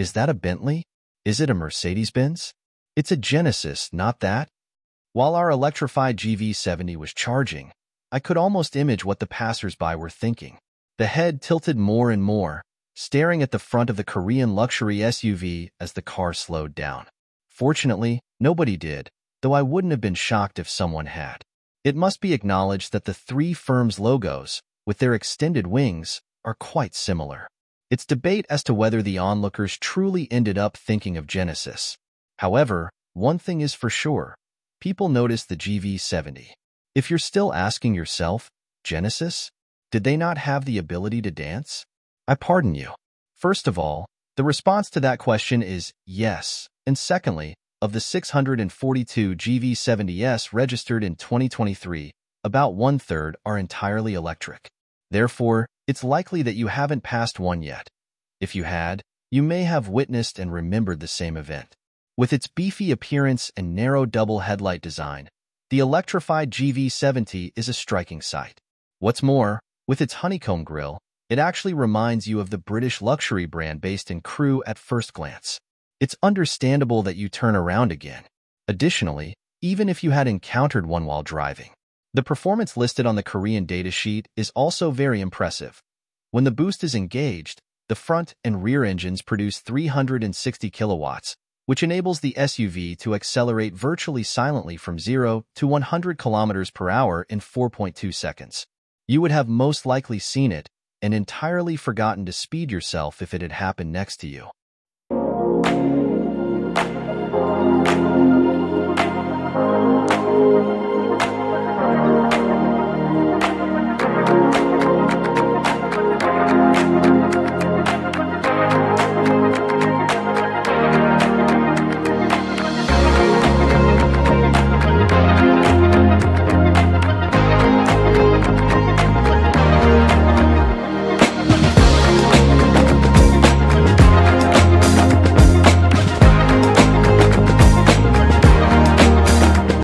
Is that a Bentley? Is it a Mercedes-Benz? It's a Genesis, not that. While our electrified GV70 was charging, I could almost image what the passersby were thinking. The head tilted more and more, staring at the front of the Korean luxury SUV as the car slowed down. Fortunately, nobody did, though I wouldn't have been shocked if someone had. It must be acknowledged that the three firms' logos, with their extended wings, are quite similar. It's debate as to whether the onlookers truly ended up thinking of Genesis. However, one thing is for sure. People noticed the GV70. If you're still asking yourself, Genesis? Did they not have the ability to dance? I pardon you. First of all, the response to that question is yes. And secondly, of the 642 GV70S registered in 2023, about one-third are entirely electric. Therefore, it's likely that you haven't passed one yet. If you had, you may have witnessed and remembered the same event. With its beefy appearance and narrow double headlight design, the electrified GV70 is a striking sight. What's more, with its honeycomb grille, it actually reminds you of the British luxury brand based in Crewe at first glance. It's understandable that you turn around again. Additionally, even if you had encountered one while driving, the performance listed on the Korean datasheet is also very impressive. When the boost is engaged, the front and rear engines produce 360 kilowatts, which enables the SUV to accelerate virtually silently from 0 to 100 kilometers per hour in 4.2 seconds. You would have most likely seen it and entirely forgotten to speed yourself if it had happened next to you.